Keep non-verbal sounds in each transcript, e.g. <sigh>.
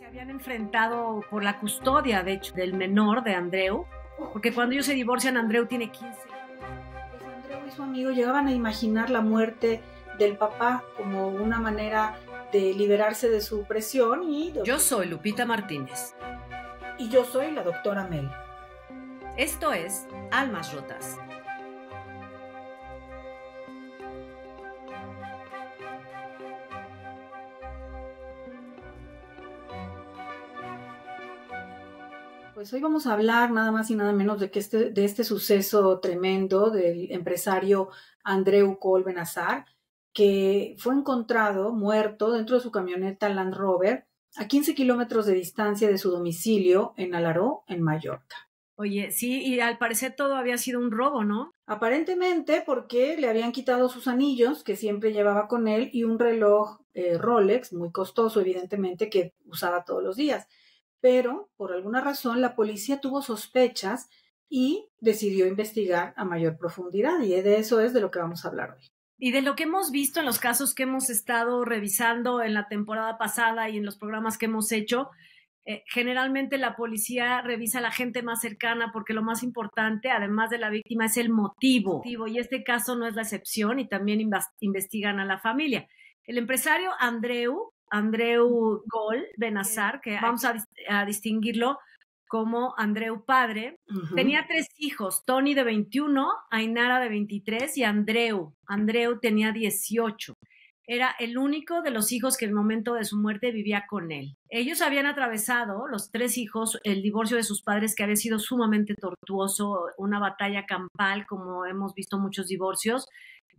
Se habían enfrentado por la custodia, de hecho, del menor de Andreu, porque cuando ellos se divorcian, Andreu tiene 15 Pues Andreu y su amigo llegaban a imaginar la muerte del papá como una manera de liberarse de su presión y... Yo soy Lupita Martínez. Y yo soy la doctora Mel. Esto es Almas Rotas. Pues hoy vamos a hablar nada más y nada menos de, que este, de este suceso tremendo del empresario Andreu Colbenazar, que fue encontrado muerto dentro de su camioneta Land Rover a 15 kilómetros de distancia de su domicilio en Alaró, en Mallorca. Oye, sí, y al parecer todo había sido un robo, ¿no? Aparentemente porque le habían quitado sus anillos que siempre llevaba con él y un reloj eh, Rolex, muy costoso evidentemente, que usaba todos los días pero por alguna razón la policía tuvo sospechas y decidió investigar a mayor profundidad y de eso es de lo que vamos a hablar hoy. Y de lo que hemos visto en los casos que hemos estado revisando en la temporada pasada y en los programas que hemos hecho, eh, generalmente la policía revisa a la gente más cercana porque lo más importante, además de la víctima, es el motivo. Y este caso no es la excepción y también investigan a la familia. El empresario Andreu Andreu Gol Benazar, que vamos a, distinguirlo como Andreu padre. Tenía tres hijos, Tony de 21, Ainara de 23 y Andreu. Andreu tenía 18. Era el único de los hijos que en el momento de su muerte vivía con él. Ellos habían atravesado, los tres hijos, el divorcio de sus padres que había sido sumamente tortuoso, una batalla campal, como hemos visto muchos divorcios,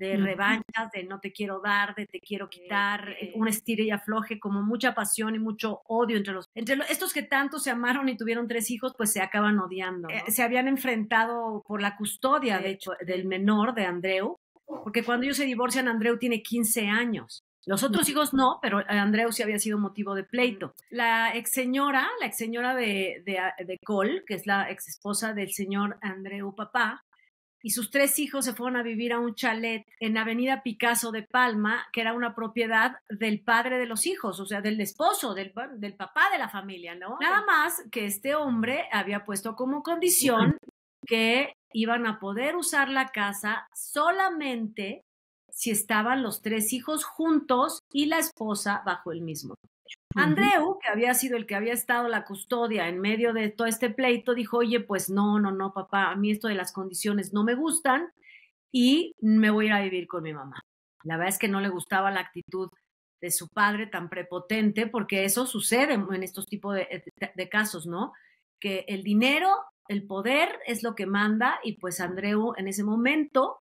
de revanchas, de no te quiero dar, de te quiero quitar, eh, un estire y afloje, como mucha pasión y mucho odio entre los, entre estos que tanto se amaron y tuvieron tres hijos, pues se acaban odiando. Eh, se habían enfrentado por la custodia, de hecho, del menor de Andreu, porque cuando ellos se divorcian, Andreu tiene 15 años. Los otros hijos no, pero Andreu sí había sido motivo de pleito. La ex señora, la ex señora de, de, de Cole, que es la ex esposa del señor Andreu Papá, y sus tres hijos se fueron a vivir a un chalet en Avenida Picasso de Palma, que era una propiedad del padre de los hijos, o sea, del esposo, del, del papá de la familia, ¿no? Nada más que este hombre había puesto como condición que iban a poder usar la casa solamente si estaban los tres hijos juntos y la esposa bajo el mismo Andreu, que había sido el que había estado la custodia en medio de todo este pleito, dijo, oye, pues no, no, no, papá, a mí esto de las condiciones no me gustan y me voy a ir a vivir con mi mamá. La verdad es que no le gustaba la actitud de su padre tan prepotente, porque eso sucede en estos tipos de, de casos, ¿no? Que el dinero, el poder es lo que manda y pues Andreu en ese momento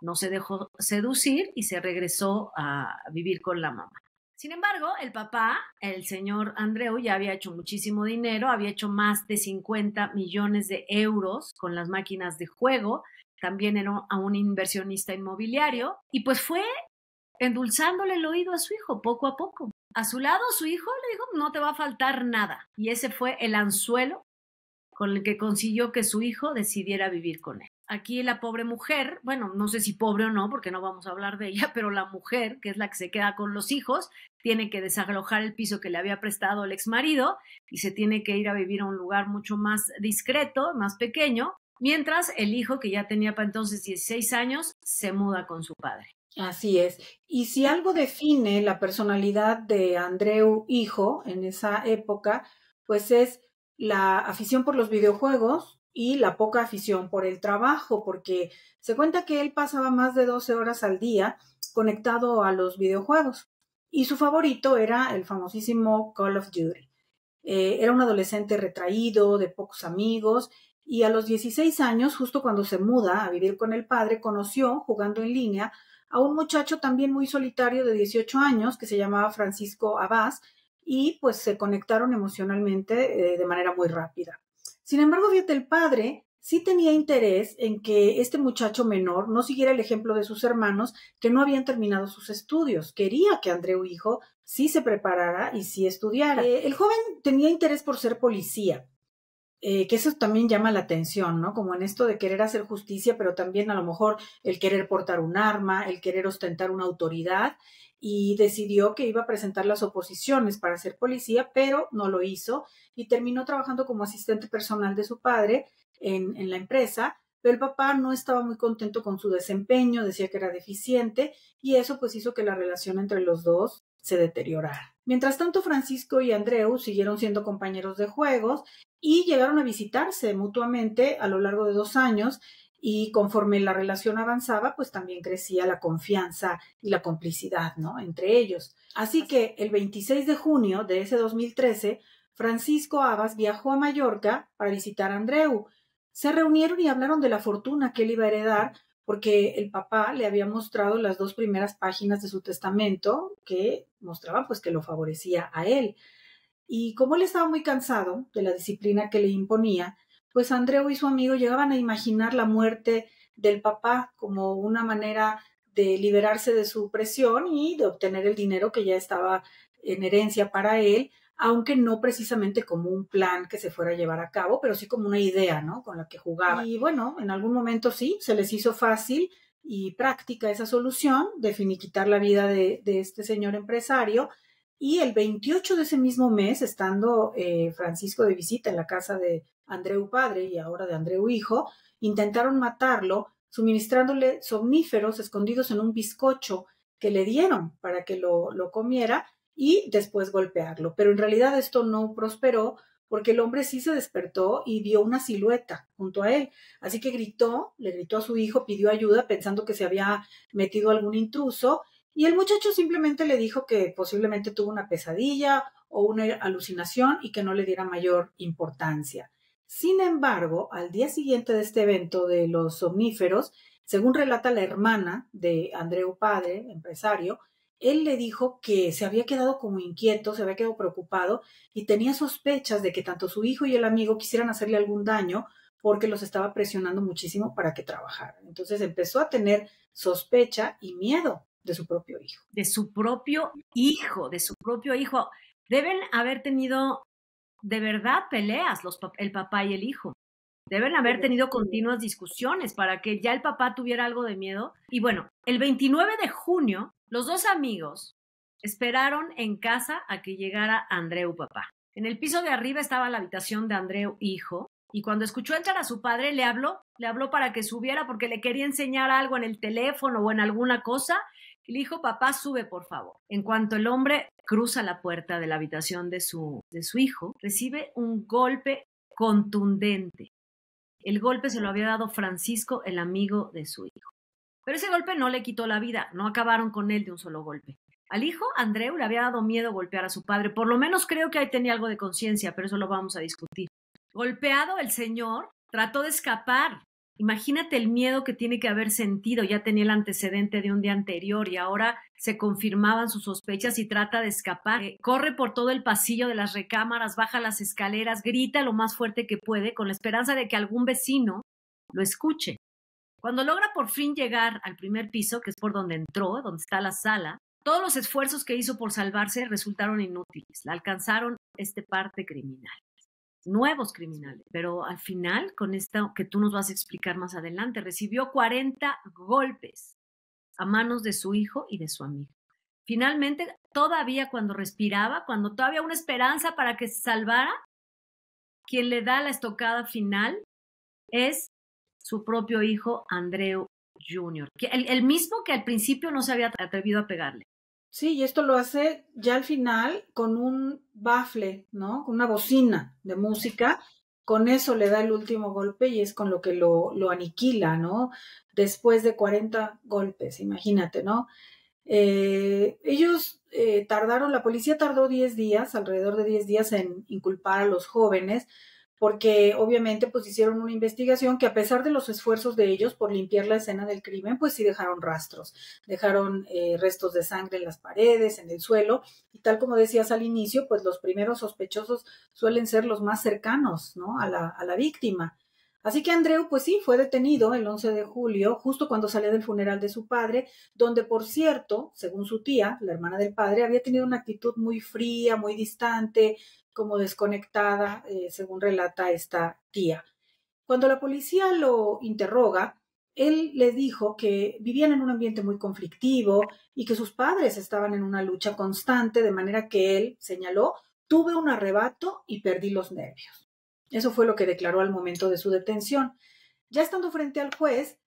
no se dejó seducir y se regresó a vivir con la mamá. Sin embargo, el papá, el señor Andreu, ya había hecho muchísimo dinero, había hecho más de 50 millones de euros con las máquinas de juego, también era un inversionista inmobiliario, y pues fue endulzándole el oído a su hijo poco a poco. A su lado, su hijo le dijo, no te va a faltar nada. Y ese fue el anzuelo con el que consiguió que su hijo decidiera vivir con él aquí la pobre mujer, bueno, no sé si pobre o no, porque no vamos a hablar de ella, <laughs> pero la mujer, que es la que se queda con los hijos, tiene que desalojar el piso que le había prestado el ex marido y se tiene que ir a vivir a un lugar mucho más discreto, más pequeño, mientras el hijo, que ya tenía para entonces 16 años, se muda con su padre. Así es. Y si algo define la personalidad de Andreu hijo en esa época, pues es la afición por los videojuegos, y la poca afición por el trabajo, porque se cuenta que él pasaba más de 12 horas al día conectado a los videojuegos y su favorito era el famosísimo Call of Duty. Eh, era un adolescente retraído, de pocos amigos, y a los 16 años, justo cuando se muda a vivir con el padre, conoció, jugando en línea, a un muchacho también muy solitario de 18 años que se llamaba Francisco Abás, y pues se conectaron emocionalmente eh, de manera muy rápida. Sin embargo, fíjate, el padre sí tenía interés en que este muchacho menor no siguiera el ejemplo de sus hermanos que no habían terminado sus estudios. Quería que Andreu hijo sí se preparara y sí estudiara. Eh, el joven tenía interés por ser policía eh, que eso también llama la atención, ¿no? Como en esto de querer hacer justicia, pero también a lo mejor el querer portar un arma, el querer ostentar una autoridad, y decidió que iba a presentar las oposiciones para ser policía, pero no lo hizo y terminó trabajando como asistente personal de su padre en, en la empresa, pero el papá no estaba muy contento con su desempeño, decía que era deficiente y eso pues hizo que la relación entre los dos se deteriorara. Mientras tanto, Francisco y Andreu siguieron siendo compañeros de juegos y llegaron a visitarse mutuamente a lo largo de dos años y conforme la relación avanzaba, pues también crecía la confianza y la complicidad, ¿no? Entre ellos. Así que el 26 de junio de ese 2013, Francisco Abas viajó a Mallorca para visitar a Andreu. Se reunieron y hablaron de la fortuna que él iba a heredar porque el papá le había mostrado las dos primeras páginas de su testamento que mostraban pues que lo favorecía a él. Y como él estaba muy cansado de la disciplina que le imponía, pues Andreu y su amigo llegaban a imaginar la muerte del papá como una manera de liberarse de su presión y de obtener el dinero que ya estaba en herencia para él, aunque no precisamente como un plan que se fuera a llevar a cabo, pero sí como una idea, ¿no? Con la que jugaba. Y bueno, en algún momento sí, se les hizo fácil y práctica esa solución de finiquitar la vida de, de este señor empresario. Y el 28 de ese mismo mes, estando eh, Francisco de visita en la casa de Andreu padre y ahora de Andreu hijo, intentaron matarlo suministrándole somníferos escondidos en un bizcocho que le dieron para que lo, lo comiera y después golpearlo. Pero en realidad esto no prosperó porque el hombre sí se despertó y vio una silueta junto a él. Así que gritó, le gritó a su hijo, pidió ayuda pensando que se había metido algún intruso y el muchacho simplemente le dijo que posiblemente tuvo una pesadilla o una alucinación y que no le diera mayor importancia. Sin embargo, al día siguiente de este evento de los somníferos, según relata la hermana de Andreu Padre, empresario, él le dijo que se había quedado como inquieto, se había quedado preocupado y tenía sospechas de que tanto su hijo y el amigo quisieran hacerle algún daño porque los estaba presionando muchísimo para que trabajaran. Entonces empezó a tener sospecha y miedo de su propio hijo. De su propio hijo, de su propio hijo. Deben haber tenido de verdad peleas los, el papá y el hijo. Deben haber tenido continuas discusiones para que ya el papá tuviera algo de miedo. Y bueno, el 29 de junio, los dos amigos esperaron en casa a que llegara Andreu papá. En el piso de arriba estaba la habitación de Andreu hijo, y cuando escuchó entrar a su padre le habló, le habló para que subiera porque le quería enseñar algo en el teléfono o en alguna cosa, le dijo, papá, sube, por favor. En cuanto el hombre cruza la puerta de la habitación de su, de su hijo, recibe un golpe contundente. El golpe se lo había dado Francisco, el amigo de su hijo. Pero ese golpe no le quitó la vida, no acabaron con él de un solo golpe. Al hijo, Andreu, le había dado miedo golpear a su padre. Por lo menos creo que ahí tenía algo de conciencia, pero eso lo vamos a discutir. Golpeado, el señor trató de escapar, Imagínate el miedo que tiene que haber sentido, ya tenía el antecedente de un día anterior y ahora se confirmaban sus sospechas y trata de escapar. Eh, corre por todo el pasillo de las recámaras, baja las escaleras, grita lo más fuerte que puede con la esperanza de que algún vecino lo escuche. Cuando logra por fin llegar al primer piso, que es por donde entró, donde está la sala, todos los esfuerzos que hizo por salvarse resultaron inútiles. La alcanzaron este parte criminal nuevos criminales, pero al final, con esto que tú nos vas a explicar más adelante, recibió 40 golpes a manos de su hijo y de su amigo. Finalmente, todavía cuando respiraba, cuando todavía una esperanza para que se salvara, quien le da la estocada final es su propio hijo, Andreu Jr., el mismo que al principio no se había atrevido a pegarle. Sí, y esto lo hace ya al final con un bafle, ¿no? Con una bocina de música. Con eso le da el último golpe y es con lo que lo, lo aniquila, ¿no? Después de 40 golpes, imagínate, ¿no? Eh, ellos eh, tardaron, la policía tardó 10 días, alrededor de 10 días en inculpar a los jóvenes, porque obviamente pues hicieron una investigación que a pesar de los esfuerzos de ellos por limpiar la escena del crimen, pues sí dejaron rastros, dejaron eh, restos de sangre en las paredes, en el suelo, y tal como decías al inicio, pues los primeros sospechosos suelen ser los más cercanos, ¿no? A la, a la víctima. Así que Andreu, pues sí, fue detenido el 11 de julio, justo cuando salía del funeral de su padre, donde, por cierto, según su tía, la hermana del padre, había tenido una actitud muy fría, muy distante, como desconectada, eh, según relata esta tía. Cuando la policía lo interroga, él le dijo que vivían en un ambiente muy conflictivo y que sus padres estaban en una lucha constante, de manera que él señaló, tuve un arrebato y perdí los nervios. Eso fue lo que declaró al momento de su detención. Ya estando frente al juez,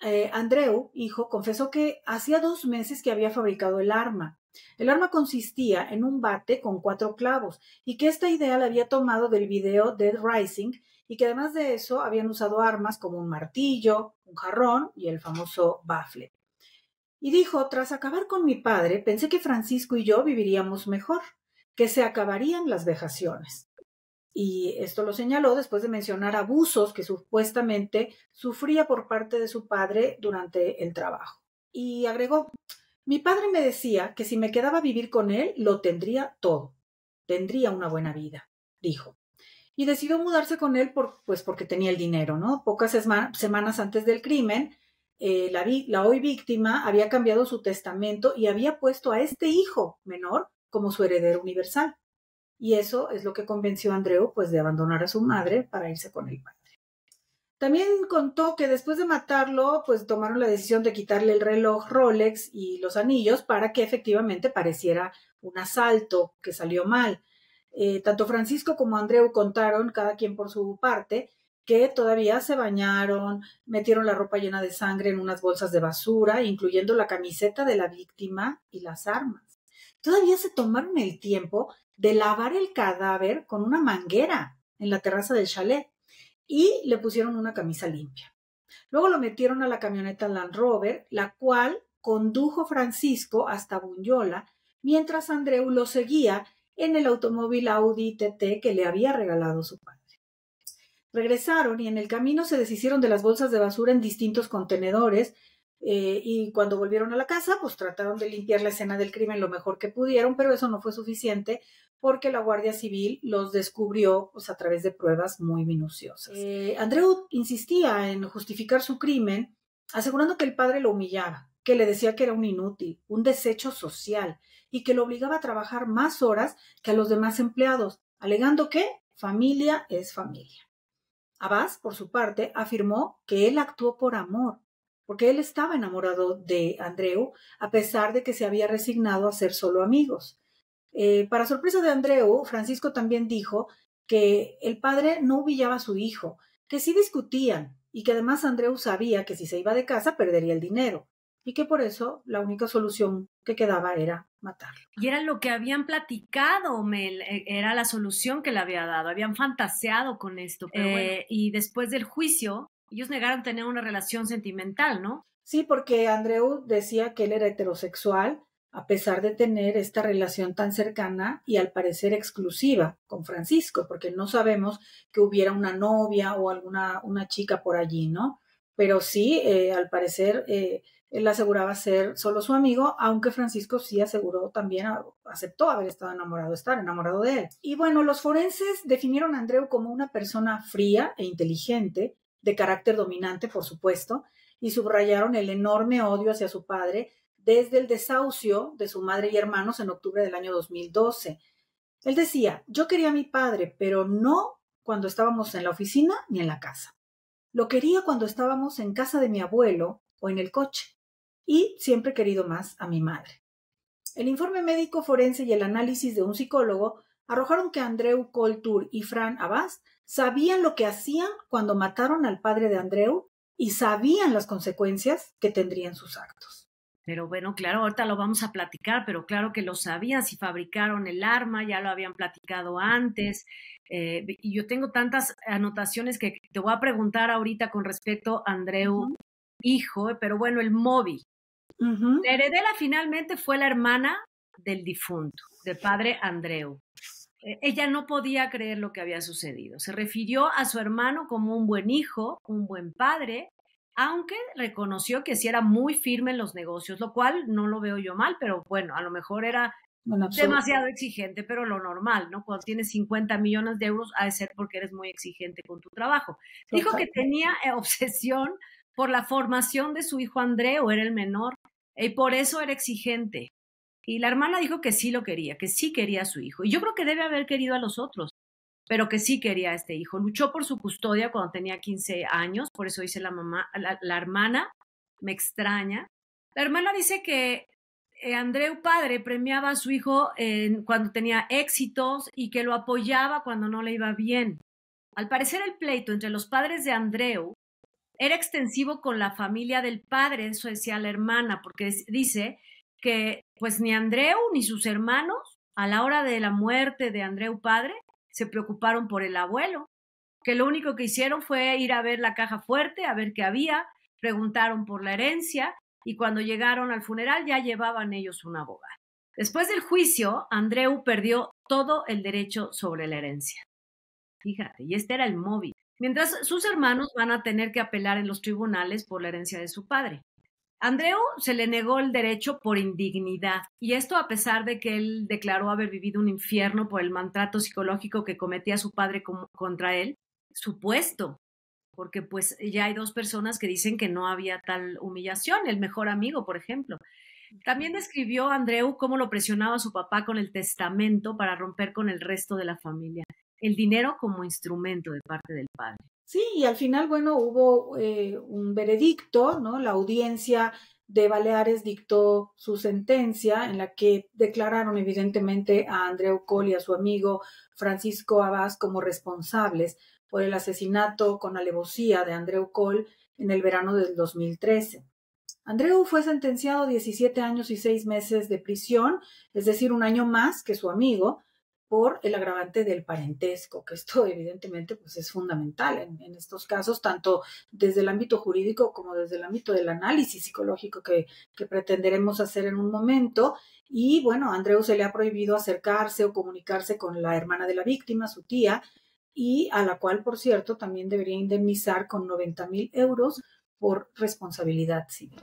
eh, Andreu, hijo, confesó que hacía dos meses que había fabricado el arma. El arma consistía en un bate con cuatro clavos y que esta idea la había tomado del video Dead Rising y que además de eso habían usado armas como un martillo, un jarrón y el famoso bafle. Y dijo, tras acabar con mi padre, pensé que Francisco y yo viviríamos mejor, que se acabarían las vejaciones. Y esto lo señaló después de mencionar abusos que supuestamente sufría por parte de su padre durante el trabajo. Y agregó, mi padre me decía que si me quedaba a vivir con él, lo tendría todo. Tendría una buena vida, dijo y decidió mudarse con él por, pues porque tenía el dinero, ¿no? Pocas semanas antes del crimen, eh, la, la hoy víctima había cambiado su testamento y había puesto a este hijo menor como su heredero universal. Y eso es lo que convenció a Andreu pues de abandonar a su madre para irse con el padre. También contó que después de matarlo, pues tomaron la decisión de quitarle el reloj Rolex y los anillos para que efectivamente pareciera un asalto que salió mal. Eh, tanto Francisco como Andreu contaron, cada quien por su parte, que todavía se bañaron, metieron la ropa llena de sangre en unas bolsas de basura, incluyendo la camiseta de la víctima y las armas. Todavía se tomaron el tiempo de lavar el cadáver con una manguera en la terraza del chalet y le pusieron una camisa limpia. Luego lo metieron a la camioneta Land Rover, la cual condujo Francisco hasta Buñola, mientras Andreu lo seguía en el automóvil Audi TT que le había regalado su padre. Regresaron y en el camino se deshicieron de las bolsas de basura en distintos contenedores eh, y cuando volvieron a la casa, pues trataron de limpiar la escena del crimen lo mejor que pudieron, pero eso no fue suficiente porque la Guardia Civil los descubrió pues, a través de pruebas muy minuciosas. Eh, Andreu insistía en justificar su crimen, asegurando que el padre lo humillaba, que le decía que era un inútil, un desecho social y que lo obligaba a trabajar más horas que a los demás empleados, alegando que familia es familia. Abbas, por su parte, afirmó que él actuó por amor, porque él estaba enamorado de Andreu, a pesar de que se había resignado a ser solo amigos. Eh, para sorpresa de Andreu, Francisco también dijo que el padre no humillaba a su hijo, que sí discutían y que además Andreu sabía que si se iba de casa perdería el dinero y que por eso la única solución que quedaba era matarlo. Y era lo que habían platicado, Mel, e, era la solución que le había dado, habían fantaseado con esto. Eh, y después del juicio, ellos negaron tener una relación sentimental, ¿no? Sí, porque Andreu decía que él era heterosexual, a pesar de tener esta relación tan cercana y al parecer exclusiva con Francisco, porque no sabemos que hubiera una novia o alguna una chica por allí, ¿no? Pero sí, eh, al parecer, eh, él aseguraba ser solo su amigo, aunque Francisco sí aseguró también, aceptó haber estado enamorado, estar enamorado de él. Y bueno, los forenses definieron a Andreu como una persona fría e inteligente, de carácter dominante, por supuesto, y subrayaron el enorme odio hacia su padre desde el desahucio de su madre y hermanos en octubre del año 2012. Él decía, yo quería a mi padre, pero no cuando estábamos en la oficina ni en la casa. Lo quería cuando estábamos en casa de mi abuelo o en el coche y siempre he querido más a mi madre. El informe médico forense y el análisis de un psicólogo arrojaron que Andreu Coltur y Fran Abbas sabían lo que hacían cuando mataron al padre de Andreu y sabían las consecuencias que tendrían sus actos. Pero bueno, claro, ahorita lo vamos a platicar, pero claro que lo sabían si fabricaron el arma, ya lo habían platicado antes. Eh, y yo tengo tantas anotaciones que te voy a preguntar ahorita con respecto a Andreu, hijo, pero bueno, el móvil. La heredera finalmente fue la hermana del difunto, del padre Andreu. E, ella no podía creer lo que había sucedido. Se refirió a su hermano como un buen hijo, un buen padre, aunque reconoció que sí era muy firme en los negocios, lo cual no lo veo yo mal, pero bueno, a lo mejor era demasiado exigente, pero lo normal, ¿no? Cuando tienes 50 millones de euros, ha de ser porque eres muy exigente con tu trabajo. Dijo que tenía eh, obsesión por la formación de su hijo Andreu, era el menor, y por eso era exigente. Y la hermana dijo que sí lo quería, que sí quería a su hijo. Y yo creo que debe haber querido a los otros, pero que sí quería a este hijo. Luchó por su custodia cuando tenía 15 años, por eso dice la mamá, la, hermana, me extraña. La hermana dice que eh, Andreu padre premiaba a su hijo cuando tenía éxitos y que lo apoyaba cuando no le iba bien. Al parecer el pleito entre los padres de Andreu era extensivo con la familia del padre, eso decía la hermana, porque dice que pues ni Andreu ni sus hermanos, a la hora de la muerte de Andreu padre, se preocuparon por el abuelo, que lo único que hicieron fue ir a ver la caja fuerte, a ver qué había, preguntaron por la herencia y cuando llegaron al funeral ya llevaban ellos un abogado. Después del juicio, Andreu perdió todo el derecho sobre la herencia. Fíjate, y este era el móvil. Mientras sus hermanos van a tener que apelar en los tribunales por la herencia de su padre. Andreu se le negó el derecho por indignidad, y esto a pesar de que él declaró haber vivido un infierno por el maltrato psicológico que cometía su padre contra él, supuesto, porque pues ya hay dos personas que dicen que no había tal humillación, el mejor amigo, por ejemplo. También describió Andreu cómo lo presionaba su papá con el testamento para romper con el resto de la familia, el dinero como instrumento de parte del padre. Sí, y al final, bueno, hubo eh, un veredicto, ¿no? La audiencia de Baleares dictó su sentencia en la que declararon evidentemente a Andreu Col y a su amigo Francisco Abás como responsables por el asesinato con alevosía de Andreu Col en el verano del 2013. Andreu fue sentenciado a 17 años y 6 meses de prisión, es decir, un año más que su amigo, por el agravante del parentesco, que esto <laughs> evidentemente pues, es fundamental en, estos casos, tanto desde el ámbito jurídico como desde el ámbito del análisis psicológico que, que pretenderemos hacer en un momento. Y bueno, a Andreu se le ha prohibido acercarse o comunicarse con la hermana de la víctima, su tía, y a la cual, por cierto, también debería indemnizar con 90 mil euros por responsabilidad civil.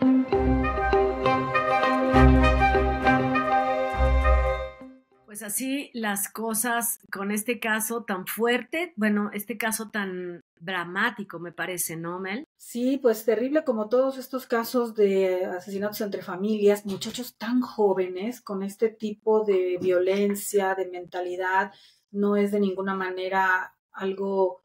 Pues así las cosas con este caso tan fuerte, bueno, este caso tan dramático me parece, ¿no, Mel? Sí, pues terrible como todos estos casos de asesinatos entre familias, muchachos tan jóvenes con este tipo de violencia, de mentalidad, no es de ninguna manera algo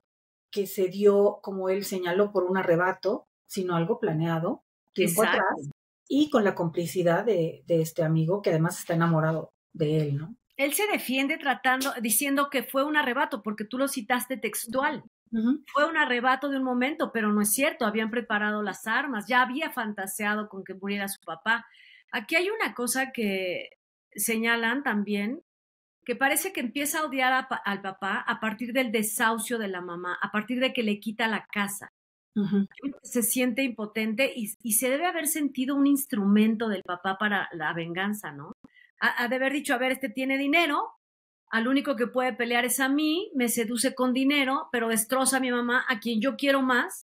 que se dio, como él señaló, por un arrebato, sino algo planeado tiempo atrás y con la complicidad de, de este amigo que además está enamorado de él, ¿no? Él se defiende tratando, diciendo que fue un arrebato, porque tú lo citaste textual. Fue un arrebato de un momento, pero no es cierto, habían preparado las armas, ya había fantaseado con que muriera su papá. Aquí hay una cosa que señalan también, que parece que empieza a odiar al papá a partir del desahucio de la mamá, a partir de que le quita la casa. Se siente impotente y, y, se debe haber sentido un instrumento del papá para la venganza, ¿no? Ha, de haber dicho, a ver, este tiene dinero, al único que puede pelear es a mí, me seduce con dinero, pero destroza a mi mamá, a quien yo quiero más,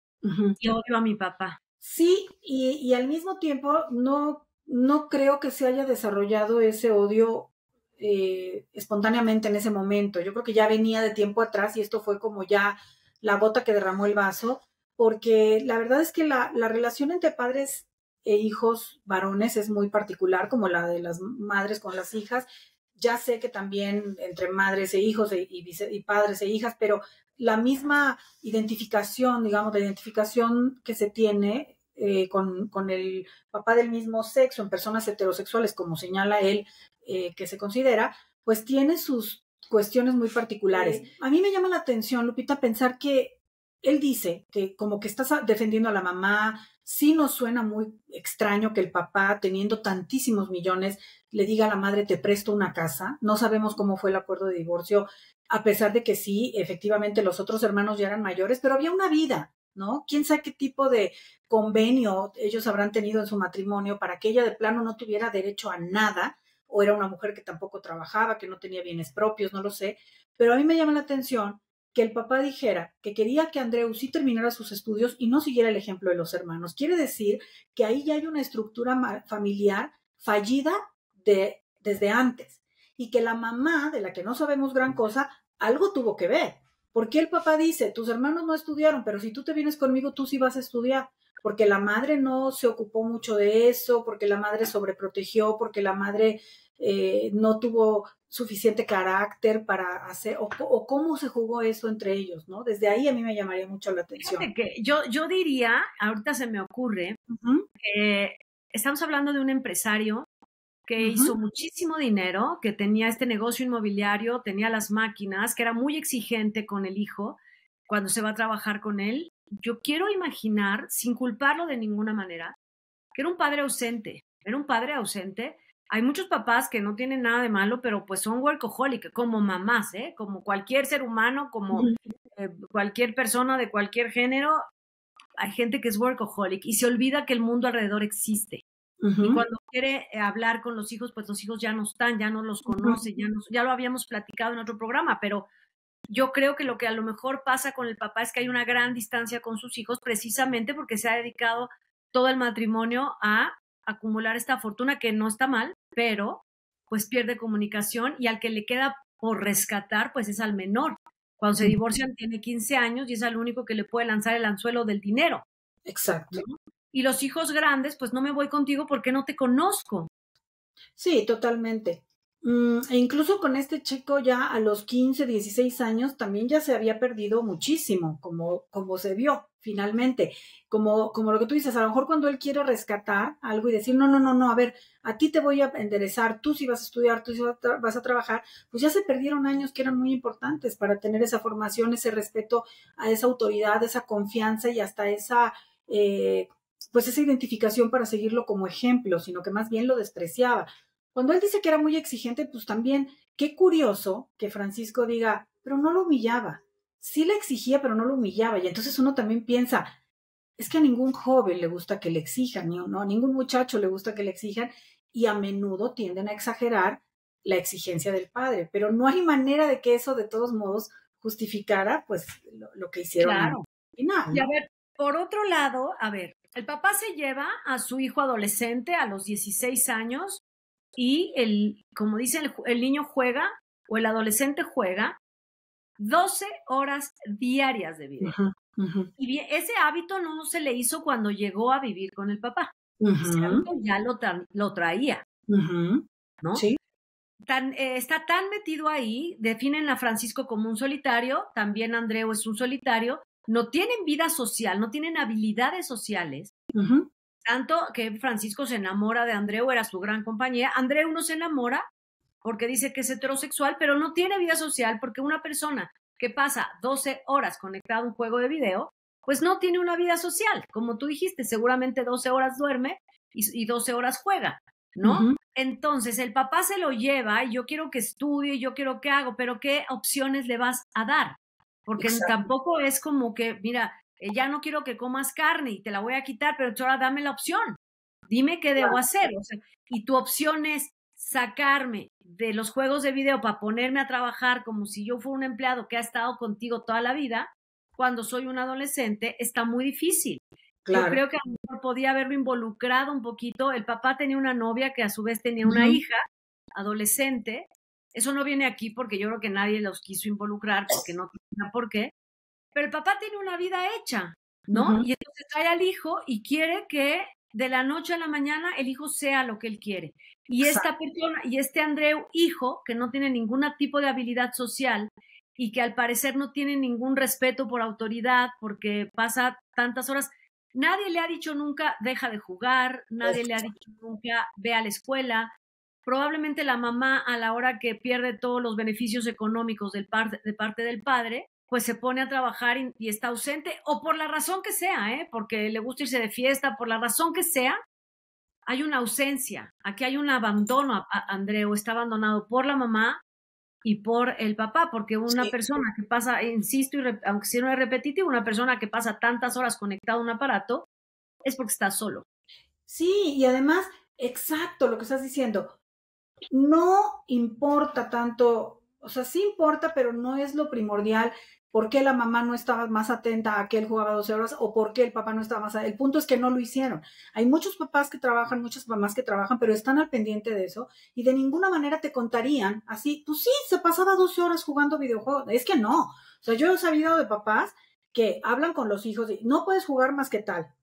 y odio a mi papá. Sí, y, al mismo tiempo no, no creo que se haya desarrollado ese odio eh, espontáneamente en ese momento. Yo creo que ya venía de tiempo atrás y esto fue como ya la gota que derramó el vaso, porque la verdad es que la, la relación entre padres e hijos varones es muy particular, como la de las madres con las hijas. Ya sé que también entre madres e hijos e, y, padres e hijas, pero la misma identificación, digamos, la identificación que se tiene eh, con, con, el papá del mismo sexo en personas heterosexuales, como señala él eh, que se considera, pues tiene sus cuestiones muy particulares. A mí me llama la atención, Lupita, pensar que él dice que como que estás defendiendo a la mamá, sí nos suena muy extraño que el papá, teniendo tantísimos millones, le diga a la madre, te presto una casa. No sabemos cómo fue el acuerdo de divorcio, a pesar de que sí, efectivamente los otros hermanos ya eran mayores, pero había una vida, ¿no? ¿Quién sabe qué tipo de convenio ellos habrán tenido en su matrimonio para que ella de plano no tuviera derecho a nada? o era una mujer que tampoco trabajaba, que no tenía bienes propios, no lo sé, pero a mí me llama la atención que el papá dijera que quería que Andreu sí terminara sus estudios y no siguiera el ejemplo de los hermanos. Quiere decir que ahí ya hay una estructura familiar fallida de, desde antes y que la mamá, de la que no sabemos gran cosa, algo tuvo que ver. Porque el papá dice, tus hermanos no estudiaron, pero si tú te vienes conmigo, tú sí vas a estudiar. Porque la madre no se ocupó mucho de eso, porque la madre sobreprotegió, porque la madre eh, no tuvo suficiente carácter para hacer, o, cómo se jugó eso entre ellos, ¿no? Desde ahí a mí me llamaría mucho la atención. que yo, yo diría, ahorita se me ocurre, que estamos hablando de un empresario que hizo muchísimo dinero, que tenía este negocio inmobiliario, tenía las máquinas, que era muy exigente con el hijo cuando se va a trabajar con él. Yo quiero imaginar, sin culparlo de ninguna manera, que era un padre ausente, era un padre ausente hay muchos papás que no tienen nada de malo, pero pues son workaholic, como mamás, ¿eh? Como cualquier ser humano, como eh, cualquier persona de cualquier género, hay gente que es workaholic y se olvida que el mundo alrededor existe. Y cuando quiere eh, hablar con los hijos, pues los hijos ya no están, ya no los conoce, ya, no, ya lo habíamos platicado en otro programa, pero yo creo que lo que a lo mejor pasa con el papá es que hay una gran distancia con sus hijos precisamente porque se ha dedicado todo el matrimonio a acumular esta fortuna que no está mal, pero pues pierde comunicación y al que le queda por rescatar pues es al menor. Cuando se divorcian tiene 15 años y es al único que le puede lanzar el anzuelo del dinero. Exacto. Y los hijos grandes, pues no me voy contigo porque no te conozco. Sí, totalmente. Mm, e incluso con este chico ya a los 15, 16 años también ya se había perdido muchísimo, como, como se vio finalmente. Como, como lo que tú dices, a lo mejor cuando él quiere rescatar algo y decir, no, no, no, no, a ver, a ti te voy a enderezar, tú sí vas a estudiar, tú sí vas a trabajar, pues ya se perdieron años que eran muy importantes para tener esa formación, ese respeto a esa autoridad, esa confianza y hasta esa, eh, pues esa identificación para seguirlo como ejemplo, sino que más bien lo despreciaba. Cuando él dice que era muy exigente, pues también, qué curioso que Francisco diga, pero no lo humillaba. Sí le exigía, pero no lo humillaba. Y entonces uno también piensa, es que a ningún joven le gusta que le exijan, ¿no? A ningún muchacho le gusta que le exijan y a menudo tienden a exagerar la exigencia del padre, pero no hay manera de que eso de todos modos justificara pues lo, que hicieron claro. Y a ver, por otro lado, a ver, el papá se lleva a su hijo adolescente a los 16 años y el, como dice, el, niño juega o el adolescente juega 12 horas diarias de vida. Y ese hábito no se le hizo cuando llegó a vivir con el papá. Ese hábito ya lo, lo traía. ¿No? Sí. Tan, eh, está tan metido ahí, definen a Francisco como un solitario, también Andreu es un solitario, no tienen vida social, no tienen habilidades sociales, tanto que Francisco se enamora de Andreu, era su gran compañía. Andreu no se enamora porque dice que es heterosexual, pero no tiene vida social porque una persona que pasa 12 horas conectado a un juego de video, pues no tiene una vida social. Como tú dijiste, seguramente 12 horas duerme y, 12 horas juega, ¿no? Entonces el papá se lo lleva y yo quiero que estudie, yo quiero que hago, pero ¿qué opciones le vas a dar? Porque tampoco es como que, mira, eh, ya no quiero que comas carne y te la voy a quitar, pero tú ahora dame la opción. Dime qué debo hacer. y tu opción es sacarme de los juegos de video para ponerme a trabajar como si yo fuera un empleado que ha estado contigo toda la vida, cuando soy un adolescente, está muy difícil. Yo creo que a lo mejor podía haberlo involucrado un poquito. El papá tenía una novia que a su vez tenía una hija adolescente. Eso no viene aquí porque yo creo que nadie los quiso involucrar porque no tenía por qué pero el papá tiene una vida hecha, ¿no? Y entonces trae al hijo y quiere que de la noche a la mañana el hijo sea lo que él quiere. Y esta persona, y este Andreu, hijo, que no tiene ningún tipo de habilidad social y que al parecer no tiene ningún respeto por autoridad porque pasa tantas horas, nadie le ha dicho nunca deja de jugar, nadie le ha dicho nunca ve a la escuela. Probablemente la mamá a la hora que pierde todos los beneficios económicos del de parte del padre, pues se pone a trabajar y, está ausente, o por la razón que sea, ¿eh? porque le gusta irse de fiesta, por la razón que sea, hay una ausencia. Aquí hay un abandono. A, Andreu está abandonado por la mamá y por el papá, porque una persona que pasa, insisto, y aunque si no es repetitivo, una persona que pasa tantas horas conectado a un aparato es porque está solo. Sí, y además, exacto lo que estás diciendo. No importa tanto, o sea, sí importa, pero no es lo primordial ¿Por qué la mamá no estaba más atenta a que él jugaba 12 horas o por qué el papá no estaba más atento? El punto es que no lo hicieron. Hay muchos papás que trabajan, muchas mamás que trabajan, pero están al pendiente de eso y de ninguna manera te contarían así, pues sí, se pasaba 12 horas jugando videojuegos. Es que no. O sea, yo he sabido de papás que hablan con los hijos y no puedes jugar más que tal.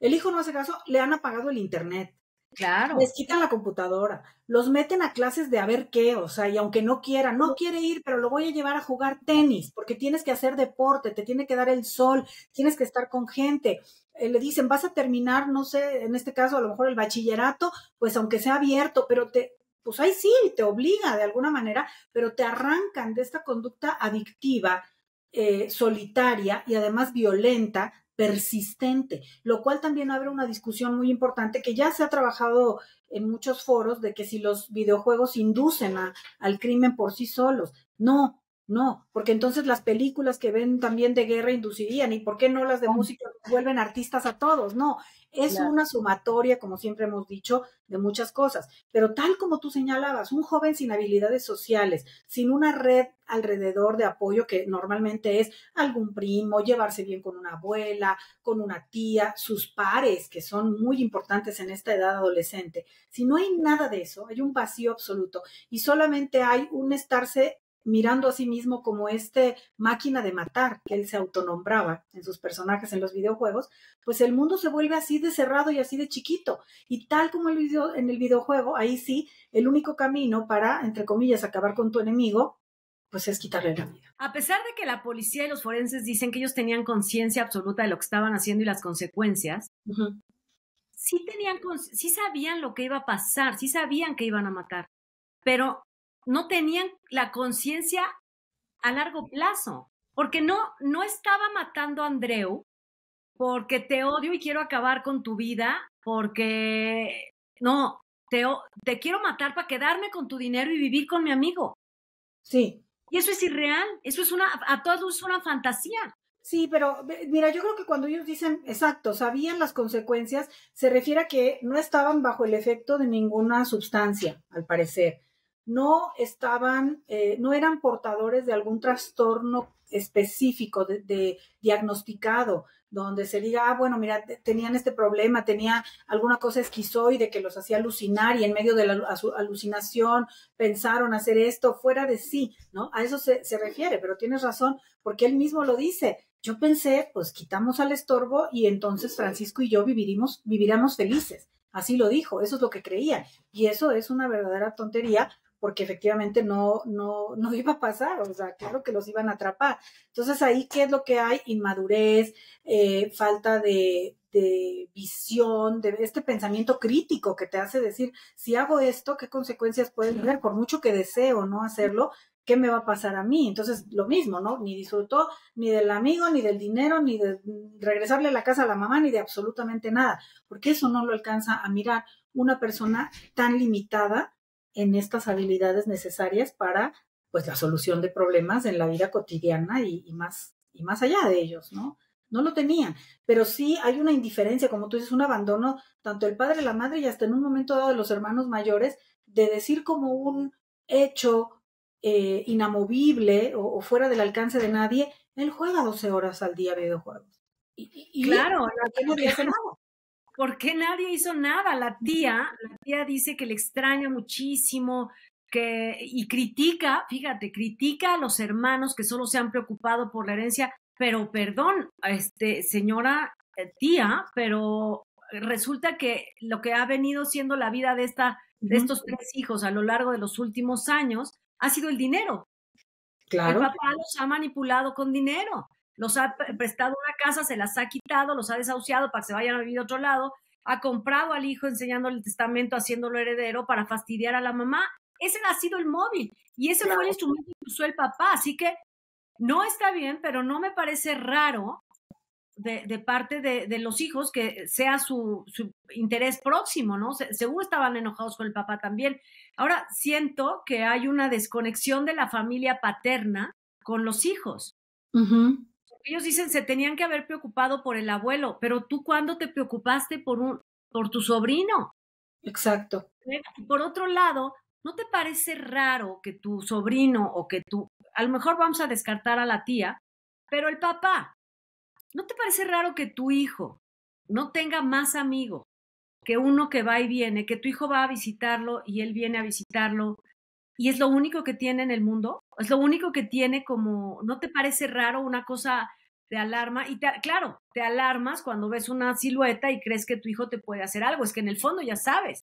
El hijo no hace caso, le han apagado el internet. Claro. Les quitan la computadora, los meten a clases de a ver qué, o sea, y aunque no quiera, no quiere ir, pero lo voy a llevar a jugar tenis, porque tienes que hacer deporte, te tiene que dar el sol, tienes que estar con gente. Eh, le dicen, vas a terminar, no sé, en este caso a lo mejor el bachillerato, pues aunque sea abierto, pero te, pues ahí sí, te obliga de alguna manera, pero te arrancan de esta conducta adictiva, eh, solitaria y además violenta persistente, lo cual también abre una discusión muy importante que ya se ha trabajado en muchos foros de que si los videojuegos inducen a, al crimen por sí solos. No, no, porque entonces las películas que ven también de guerra inducirían, y por qué no las de música vuelven artistas a todos, no, es una sumatoria, como siempre hemos dicho, de muchas cosas. Pero tal como tú señalabas, un joven sin habilidades sociales, sin una red alrededor de apoyo que normalmente es algún primo, llevarse bien con una abuela, con una tía, sus pares, que son muy importantes en esta edad adolescente. Si no hay nada de eso, hay un vacío absoluto y solamente hay un estarse mirando a sí mismo como este máquina de matar que él se autonombraba en sus personajes en los videojuegos, pues el mundo se vuelve así de cerrado y así de chiquito. Y tal como el video, en el videojuego, ahí sí, el único camino para, entre comillas, acabar con tu enemigo, pues es quitarle la vida. A pesar de que la policía y los forenses dicen que ellos tenían conciencia absoluta de lo que estaban haciendo y las consecuencias, sí tenían, sí sabían lo que iba a pasar, sí sabían que iban a matar, pero no tenían la conciencia a largo plazo, porque no, no estaba matando a Andreu porque te odio y quiero acabar con tu vida, porque no, te, te quiero matar para quedarme con tu dinero y vivir con mi amigo. Sí. Y eso es irreal, eso es una, a todos es una fantasía. Sí, pero mira, yo creo que cuando ellos dicen, exacto, sabían las consecuencias, se refiere a que no estaban bajo el efecto de ninguna sustancia, al parecer no estaban, eh, no eran portadores de algún trastorno específico de, diagnosticado, donde se diga, ah, bueno, mira, tenían este problema, tenía alguna cosa esquizoide que los hacía alucinar y en medio de la alucinación pensaron hacer esto fuera de sí, ¿no? A eso se, se refiere, pero tienes razón, porque él mismo lo dice. Yo pensé, pues quitamos al estorbo y entonces Francisco y yo viviríamos, viviríamos felices. Así lo dijo, eso es lo que creían. Y eso es una verdadera tontería porque efectivamente no, no, no <laughs> iba a pasar, o sea, claro que los iban a atrapar. Entonces ahí, ¿qué es lo que hay? Inmadurez, eh, falta de, de visión, de este pensamiento crítico que te hace decir, si hago esto, ¿qué consecuencias pueden tener? Por mucho que deseo no hacerlo, ¿qué me va a pasar a mí? Entonces, lo mismo, ¿no? Ni disfrutó ni del amigo, ni del dinero, ni de regresarle a la casa a la mamá, ni de absolutamente nada, porque eso no lo alcanza a mirar una persona tan limitada en estas habilidades necesarias para pues la solución de problemas en la vida cotidiana y, más y más allá de ellos, ¿no? No lo tenían, pero sí hay una indiferencia, como tú dices, un abandono tanto el padre, la madre y hasta en un momento dado de los hermanos mayores de decir como un hecho eh, inamovible o, fuera del alcance de nadie, él juega 12 horas al día videojuegos. Y, claro, no nada. ¿Por qué nadie hizo nada? La tía, la tía dice que le extraña muchísimo, que, y critica, fíjate, critica a los hermanos que solo se han preocupado por la herencia, pero perdón, este, señora eh, tía, pero resulta que lo que ha venido siendo la vida de esta, de estos tres hijos a lo largo de los últimos años ha sido el dinero. Claro. El papá los ha manipulado con dinero los ha prestado una casa, se las ha quitado, los ha desahuciado para que se vayan a vivir a otro lado, ha comprado al hijo enseñándole el testamento, haciéndolo heredero para fastidiar a la mamá. Ese ha sido el móvil y ese fue el instrumento que usó el papá. Así que no está bien, pero no me parece raro de, parte de, los hijos que sea su, su interés próximo, ¿no? seguro estaban enojados con el papá también. Ahora siento que hay una desconexión de la familia paterna con los hijos ellos dicen se tenían que haber preocupado por el abuelo, pero tú cuándo te preocupaste por un por tu sobrino? Exacto. por otro lado, ¿no te parece raro que tu sobrino o que tú, a lo mejor vamos a descartar a la tía, pero el papá, ¿no te parece raro que tu hijo no tenga más amigo que uno que va y viene, que tu hijo va a visitarlo y él viene a visitarlo y es lo único que tiene en el mundo? ¿Es lo único que tiene como, ¿no te parece raro una cosa te alarma y te, claro, te alarmas cuando ves una silueta y crees que tu hijo te puede hacer algo. Es que en el fondo ya sabes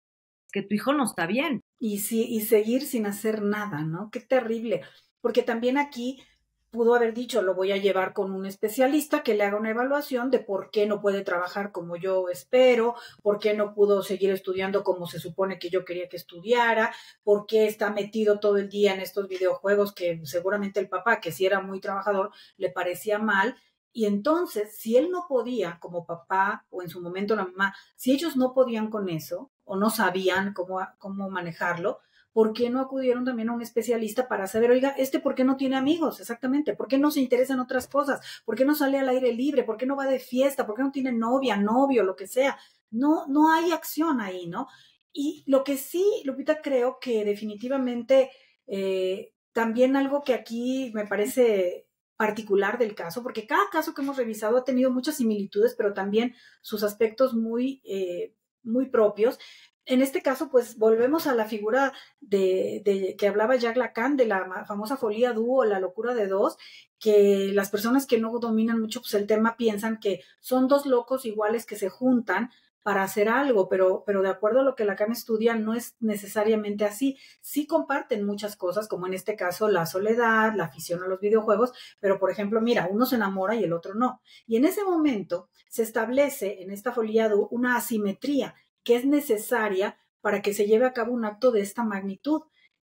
que tu hijo no está bien. Y, sí, y seguir sin hacer nada, ¿no? Qué terrible. Porque también aquí pudo haber dicho, lo voy a llevar con un especialista que le haga una evaluación de por qué no puede trabajar como yo espero, por qué no pudo seguir estudiando como se supone que yo quería que estudiara, por qué está metido todo el día en estos videojuegos que seguramente el papá, que si era muy trabajador, le parecía mal. Y entonces, si él no podía, como papá o en su momento la mamá, si ellos no podían con eso o no sabían cómo, cómo manejarlo, ¿por qué no acudieron también a un especialista para saber, oiga, este por qué no tiene amigos? Exactamente, ¿por qué no se interesa en otras cosas? ¿Por qué no sale al aire libre? ¿Por qué no va de fiesta? ¿Por qué no tiene novia, novio, lo que sea? No, no hay acción ahí, ¿no? Y lo que sí, Lupita, creo que definitivamente eh, también algo que aquí me parece particular del caso, porque cada caso que hemos revisado ha tenido muchas similitudes, pero también sus aspectos muy, eh, muy propios en este caso, pues volvemos a la figura de, que hablaba Jacques Lacan de la famosa folía dúo, la locura de dos, que las personas que no dominan mucho pues, el tema piensan que son dos locos iguales que se juntan para hacer algo, pero, pero de acuerdo a lo que Lacan estudia, no es necesariamente así. Sí comparten muchas cosas, como en este caso la soledad, la afición a los videojuegos, pero por ejemplo, mira, uno se enamora y el otro no. Y en ese momento se establece en esta folía dúo una asimetría que es necesaria para que se lleve a cabo un acto de esta magnitud.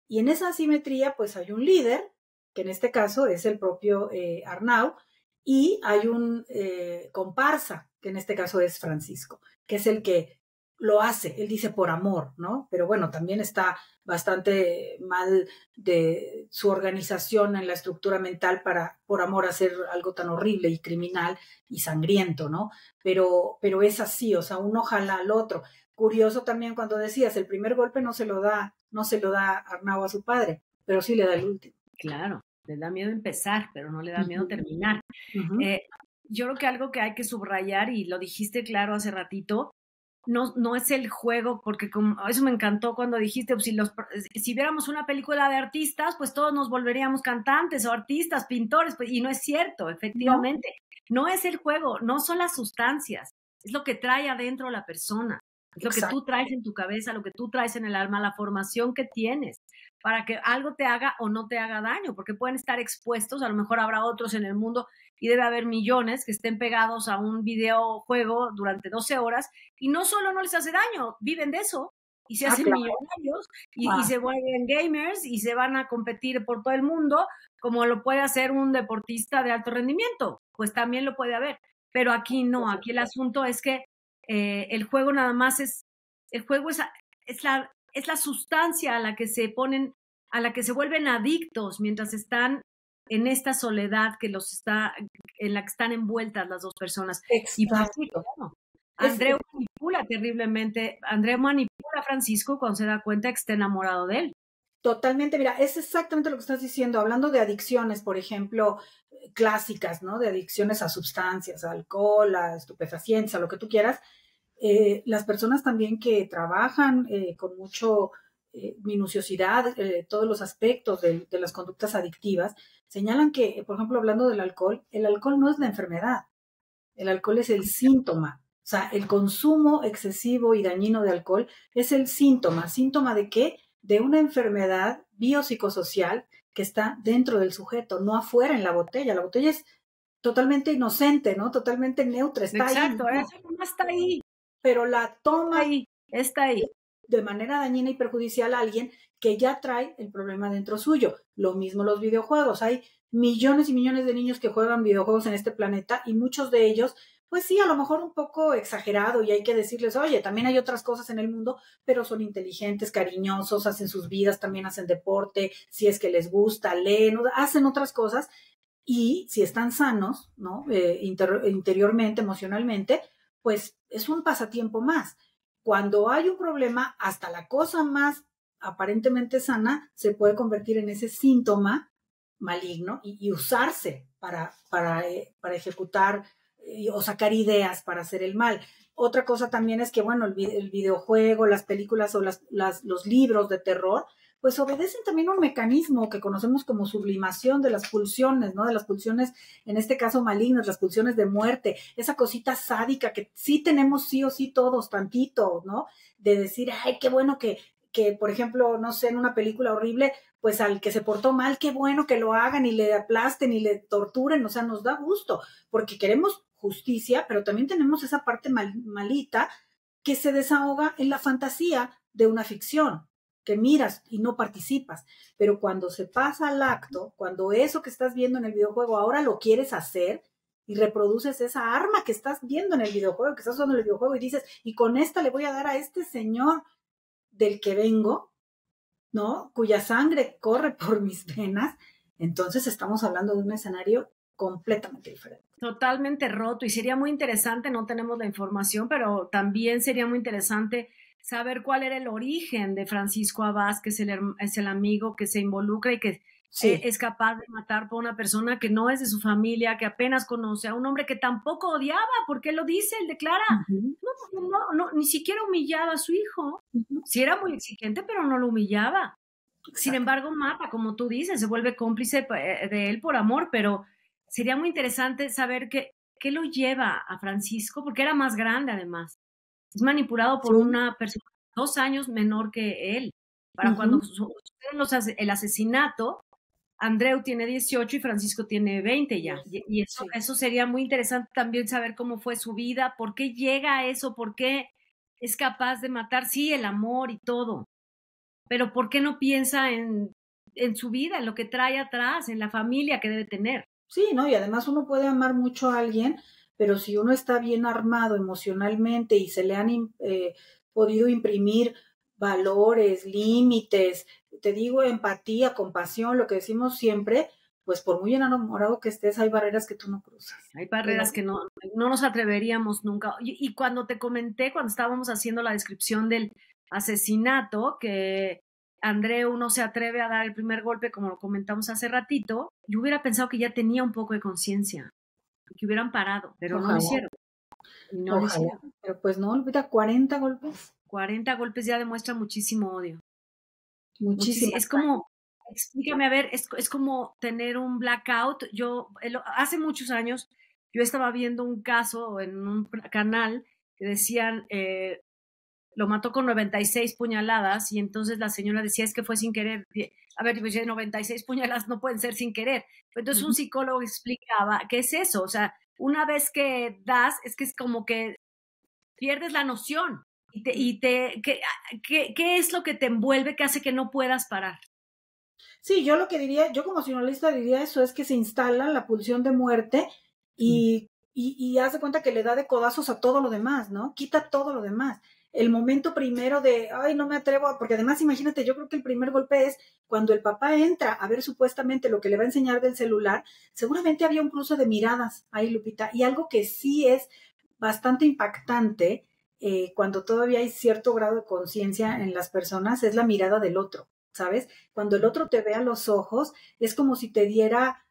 Y en esa asimetría, pues hay un líder, que en este caso es el propio eh, Arnau, y hay un eh, comparsa, que en este caso es Francisco, que es el que lo hace, él dice por amor, ¿no? Pero bueno, también está bastante mal de su organización en la estructura mental para por amor hacer algo tan horrible y criminal y sangriento, ¿no? Pero, pero es así, o sea, uno jala al otro curioso también cuando decías, el primer golpe no se lo da, no se lo da Arnau a su padre, pero sí le da el último. Claro, le da miedo empezar, pero no le da miedo terminar. Eh, yo creo que algo que hay que subrayar, y lo dijiste claro hace ratito, no, no es el juego, porque como, eso me encantó cuando dijiste, pues, si, los, si viéramos una película de artistas, pues todos nos volveríamos cantantes o artistas, pintores, pues, y no es cierto, efectivamente. no es el juego, no son las sustancias, es lo que trae adentro la persona. Lo que tú traes en tu cabeza, lo que tú traes en el alma, la formación que tienes para que algo te haga o no te haga daño, porque pueden estar expuestos, a lo mejor habrá otros en el mundo y debe haber millones que estén pegados a un videojuego durante 12 horas y no solo no les hace daño, viven de eso y se ah, hacen millonarios y, y, se vuelven gamers y se van a competir por todo el mundo como lo puede hacer un deportista de alto rendimiento, pues también lo puede haber, pero aquí no, aquí el asunto es que eh, el juego nada más es, el juego es, es, la, es la sustancia a la que se ponen, a la que se vuelven adictos mientras están en esta soledad que los está, en la que están envueltas las dos personas. Y Andreu manipula terriblemente, Andreu manipula a Francisco cuando se da cuenta que está enamorado de él. Totalmente, mira, es exactamente lo que estás diciendo, hablando de adicciones, por ejemplo, clásicas, ¿no? De adicciones a sustancias, a alcohol, a estupefacientes, a lo que tú quieras. Eh, las personas también que trabajan eh, con mucho eh, minuciosidad todos los aspectos de, de, las conductas adictivas, señalan que, por ejemplo, hablando del alcohol, el alcohol no es la enfermedad, el alcohol es el síntoma. O sea, el consumo excesivo y dañino de alcohol es el síntoma. ¿Síntoma de qué? De una enfermedad biopsicosocial que está dentro del sujeto, no afuera en la botella. La botella es totalmente inocente, ¿no? Totalmente neutra, está ahí. Exacto, eso no está ahí. Pero la toma ahí, está ahí. De manera dañina y perjudicial a alguien que ya trae el problema dentro suyo. Lo mismo los videojuegos. Hay millones y millones de niños que juegan videojuegos en este planeta y muchos de ellos pues sí, a lo mejor un poco exagerado y hay que decirles, oye, también hay otras cosas en el mundo, pero son inteligentes, cariñosos, hacen sus vidas, también hacen deporte, si es que les gusta, leen, hacen otras cosas y si están sanos, ¿no? Eh, interiormente, emocionalmente, pues es un pasatiempo más. Cuando hay un problema, hasta la cosa más aparentemente sana se puede convertir en ese síntoma maligno y, usarse para, para, eh, para ejecutar o sacar ideas para hacer el mal. Otra cosa también es que, bueno, el, videojuego, las películas o las, los libros de terror, pues obedecen también un mecanismo que conocemos como sublimación de las pulsiones, ¿no? De las pulsiones, en este caso malignas, las pulsiones de muerte, esa cosita sádica que sí tenemos sí o sí todos, tantito, ¿no? De decir, ay, qué bueno que, que, por ejemplo, no sé, en una película horrible, pues al que se portó mal, qué bueno que lo hagan y le aplasten y le torturen, o sea, nos da gusto, porque queremos justicia, pero también tenemos esa parte malita que se desahoga en la fantasía de una ficción, que miras y no participas. Pero cuando se pasa al acto, cuando eso que estás viendo en el videojuego ahora lo quieres hacer y reproduces esa arma que estás viendo en el videojuego, que estás usando en el videojuego y dices, y con esta le voy a dar a este señor del que vengo, ¿no? Cuya sangre corre por mis venas, entonces estamos hablando de un escenario completamente diferente. Totalmente roto y sería muy interesante, no tenemos la información, pero también sería muy interesante saber cuál era el origen de Francisco Abás, que es el, es el amigo que se involucra y que eh, es capaz de matar por una persona que no es de su familia, que apenas conoce, a un hombre que tampoco odiaba, porque él lo dice, él declara, no, no, ni siquiera humillaba a su hijo. Sí era muy exigente, pero no lo humillaba. Sin embargo, mata, como tú dices, se vuelve cómplice eh, de él por amor, pero sería muy interesante saber qué, qué lo lleva a Francisco, porque era más grande además. Es manipulado por una persona dos años menor que él. Para cuando sucede el asesinato, Andreu tiene 18 y Francisco tiene 20 ya. Y, eso, eso sería muy interesante también saber cómo fue su vida, por qué llega a eso, por qué es capaz de matar, sí, el amor y todo, pero por qué no piensa en, en su vida, en lo que trae atrás, en la familia que debe tener. Sí, ¿no? Y además uno puede amar mucho a alguien, pero si uno está bien armado emocionalmente y se le han eh, podido imprimir valores, límites, te digo, empatía, compasión, lo que decimos siempre, pues por muy enamorado que estés, hay barreras que tú no cruzas. Hay barreras que no, no nos atreveríamos nunca. Y, cuando te comenté, cuando estábamos haciendo la descripción del asesinato, que Andreu no se atreve a dar el primer golpe, como lo comentamos hace ratito, yo hubiera pensado que ya tenía un poco de conciencia, que hubieran parado, pero no lo hicieron. No lo hicieron. Pero pues no, olvida 40 golpes. 40 golpes ya demuestra muchísimo odio. Muchísimo. Es como, explícame, a ver, es, es como tener un blackout. Yo, hace muchos años, yo estaba viendo un caso en un canal que decían, eh, lo mató con 96 puñaladas y entonces la señora decía es que fue sin querer. A ver, pues 96 puñaladas no pueden ser sin querer. Entonces un psicólogo explicaba qué es eso, o sea, una vez que das, es que es como que pierdes la noción. Y te, y te ¿qué, ¿qué, es lo que te envuelve que hace que no puedas parar? Sí, yo lo que diría, yo como psicoanalista diría eso, es que se instala la pulsión de muerte y, y, y hace cuenta que le da de codazos a todo lo demás, ¿no? Quita todo lo demás. El momento primero de, ay, no me atrevo, porque además imagínate, yo creo que el primer golpe es cuando el papá entra a ver supuestamente lo que le va a enseñar del celular, seguramente había un cruce de miradas ahí, Lupita, y algo que sí es bastante impactante eh, cuando todavía hay cierto grado de conciencia en las personas, es la mirada del otro, ¿sabes? Cuando el otro te ve a los ojos, es como si te diera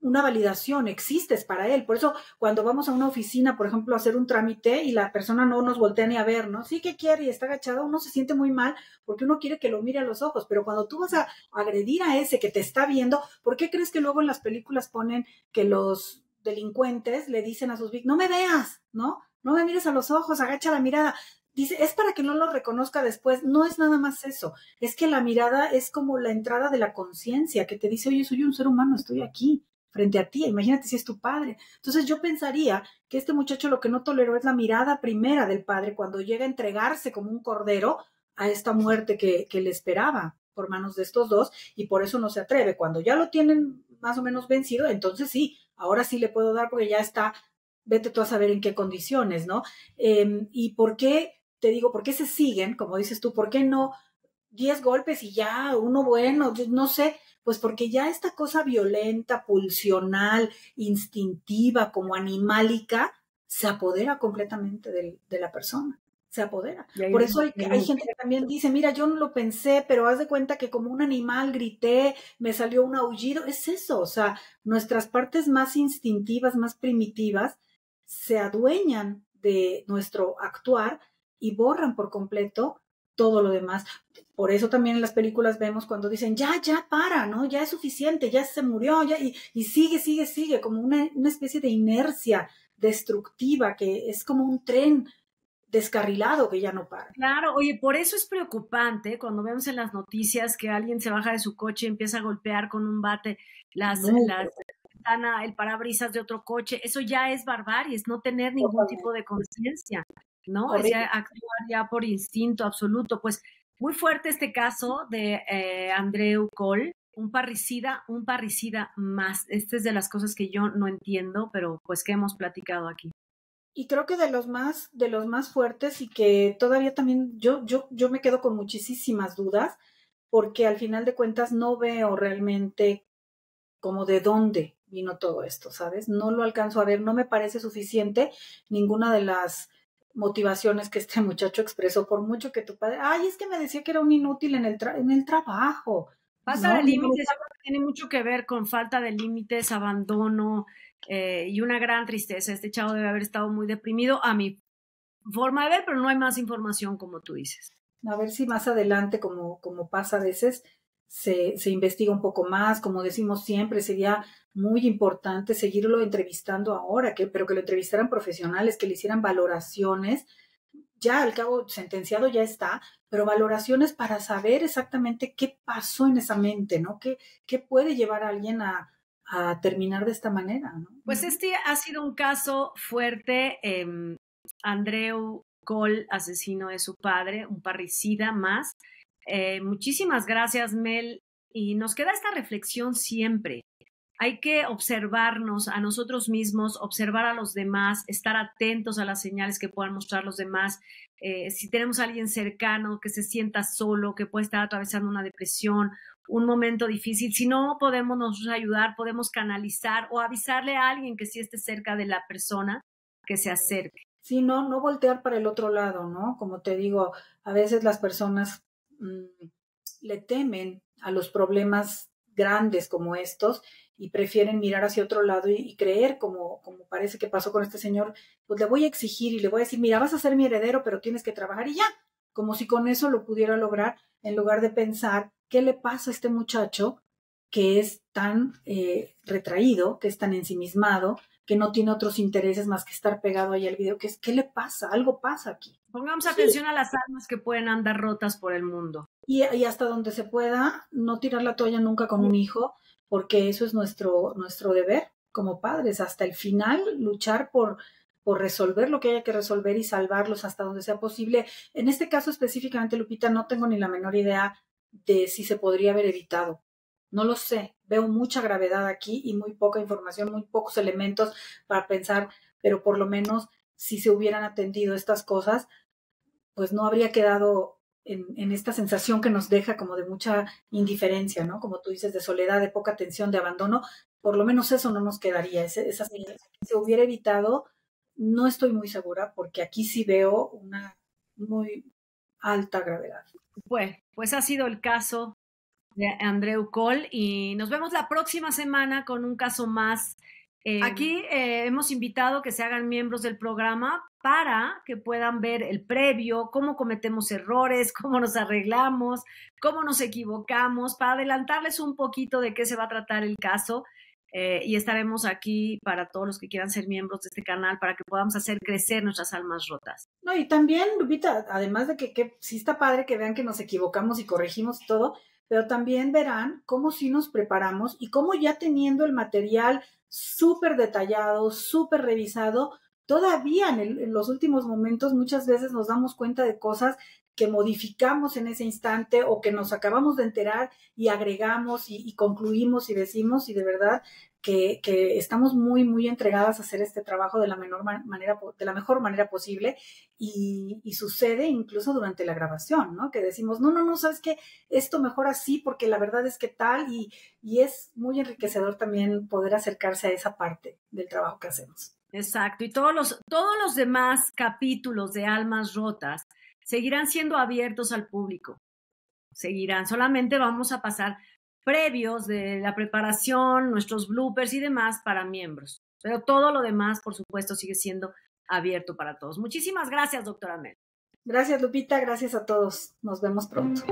una validación, existes para él. Por eso, cuando vamos a una oficina, por ejemplo, a hacer un trámite y la persona no nos voltea ni a ver, ¿no? Sí que quiere y está agachado, uno se siente muy mal porque uno quiere que lo mire a los ojos, pero cuando tú vas a agredir a ese que te está viendo, ¿por qué crees que luego en las películas ponen que los delincuentes le dicen a sus víctimas, no me veas, ¿no? no me mires a los ojos, agacha la mirada. Dice, es para que no lo reconozca después. No es nada más eso. Es que la mirada es como la entrada de la conciencia que te dice, oye, soy un ser humano, estoy aquí frente a ti. Imagínate si es tu padre. Entonces yo pensaría que este muchacho lo que no toleró es la mirada primera del padre cuando llega a entregarse como un cordero a esta muerte que, que le esperaba por manos de estos dos y por eso no se atreve. Cuando ya lo tienen más o menos vencido, entonces sí, ahora sí le puedo dar porque ya está vete tú a saber en qué condiciones, ¿no? Em, y por qué, te digo, por qué se siguen, como dices tú, por qué no diez golpes y ya, uno bueno, no sé, pues porque ya esta cosa violenta, pulsional, instintiva, como animálica, se apodera completamente de la persona se apodera. Por eso hay, hay, gente que también dice, mira, yo no lo pensé, pero haz de cuenta que como un animal grité, me salió un aullido. Es eso, o sea, nuestras partes más instintivas, más primitivas, se adueñan de nuestro actuar y borran por completo todo lo demás. Por eso también en las películas vemos cuando dicen, ya, ya, para, ¿no? Ya es suficiente, ya se murió, ya, y, y sigue, sigue, sigue, como una, una especie de inercia destructiva que es como un tren descarrilado que ya no para. Claro, oye, por eso es preocupante cuando vemos en las noticias que alguien se baja de su coche y empieza a golpear con un bate las, las el parabrisas de otro coche. Eso ya es barbarie, es no tener ningún tipo de conciencia, ¿no? Es ya actuar ya por instinto absoluto. Pues muy fuerte este caso de eh, Andreu Cole, un parricida, un parricida más. Esta es de las cosas que yo no entiendo, pero pues que hemos platicado aquí y creo que de los más de los más fuertes y que todavía también yo yo yo me quedo con muchísimas dudas porque al final de cuentas no veo realmente como de dónde vino todo esto, ¿sabes? No lo alcanzo a ver, no me parece suficiente ninguna de las motivaciones que este <laughs> muchacho expresó por mucho que tu padre, ay, es que me decía que era un inútil en el en el trabajo. Pasa de límites, tiene mucho que ver con falta de límites, abandono, eh, y una gran tristeza. Este chavo debe haber estado muy deprimido a mi forma de ver, pero no hay más información como tú dices. A ver si más adelante, como, como pasa a veces, se, se investiga un poco más, como decimos siempre, sería muy importante seguirlo entrevistando ahora, que, pero que lo entrevistaran profesionales, que le hicieran valoraciones. Ya al cabo, sentenciado ya está, pero valoraciones para saber exactamente qué pasó en esa mente, ¿no? ¿Qué, qué puede llevar a alguien a, a terminar de esta manera. ¿no? Pues este ha sido un caso fuerte. Eh, Andreu Cole, asesino de su padre, un parricida más. Eh, muchísimas gracias, Mel. Y nos queda esta reflexión siempre. Hay que observarnos a nosotros mismos, observar a los demás, estar atentos a las señales que puedan mostrar los demás. Eh, si tenemos a alguien cercano que se sienta solo, que puede estar atravesando una depresión un momento difícil. Si no podemos nosotros ayudar, podemos canalizar o avisarle a alguien que sí esté cerca de la persona que se acerque. Sí, no, no voltear para el otro lado, ¿no? Como te digo, a veces las personas mm, le temen a los problemas grandes como estos y prefieren mirar hacia otro lado y, creer, como, como parece que pasó con este señor, pues le voy a exigir y le voy a decir, mira, vas a ser mi heredero, pero tienes que trabajar y ya, como si con eso lo pudiera lograr, en lugar de pensar qué le pasa a este muchacho que es tan eh, retraído, que es tan ensimismado, que no tiene otros intereses más que estar pegado ahí al video, que es, ¿qué le pasa? Algo pasa aquí. Pongamos atención a las almas que pueden andar rotas por el mundo. Y, y, hasta donde se pueda, no tirar la toalla nunca con un hijo, porque eso es nuestro, nuestro deber como padres, hasta el final, luchar por, por resolver lo que haya que resolver y salvarlos hasta donde sea posible. En este caso específicamente, Lupita, no tengo ni la menor idea de si se podría haber evitado. No lo sé, veo mucha gravedad aquí y muy poca información, muy pocos elementos para pensar, pero por lo menos si se hubieran atendido estas cosas, pues no habría quedado en, esta sensación que nos deja como de mucha indiferencia, ¿no? Como tú dices, de soledad, de poca atención, de abandono, por lo menos eso no nos quedaría. esa si se hubiera evitado, no estoy muy segura, porque aquí sí veo una muy alta gravedad. Bueno, pues ha sido el caso Andreu Cole y nos vemos la próxima semana con un caso más. Eh, aquí eh, hemos invitado que se hagan miembros del programa para que puedan ver el previo, cómo cometemos errores, cómo nos arreglamos, cómo nos equivocamos, para adelantarles un poquito de qué se va a tratar el caso eh, y estaremos aquí para todos los que quieran ser miembros de este canal para que podamos hacer crecer nuestras almas rotas. No, y también, Lupita, además de que, que sí está padre que vean que nos equivocamos y corregimos todo, pero también verán cómo sí nos preparamos y cómo ya teniendo el material súper detallado, súper revisado, todavía en, en, los últimos momentos muchas veces nos damos cuenta de cosas que modificamos en ese instante o que nos acabamos de enterar y agregamos y, concluimos y decimos y de verdad que, estamos muy, muy entregadas a hacer este trabajo de la, menor manera, de la mejor manera posible y, sucede incluso durante la grabación, ¿no? Que decimos, no, no, no, sabes que esto mejor así porque la verdad es que tal y, y es muy enriquecedor también poder acercarse a esa parte del trabajo que hacemos. Exacto, y todos los, todos los demás capítulos de Almas Rotas seguirán siendo abiertos al público. Seguirán, solamente vamos a pasar previos de la preparación, nuestros bloopers y demás para miembros. Pero todo lo demás, por supuesto, sigue siendo abierto para todos. Muchísimas gracias, doctora Mel. Gracias Lupita, gracias a todos. Nos vemos pronto.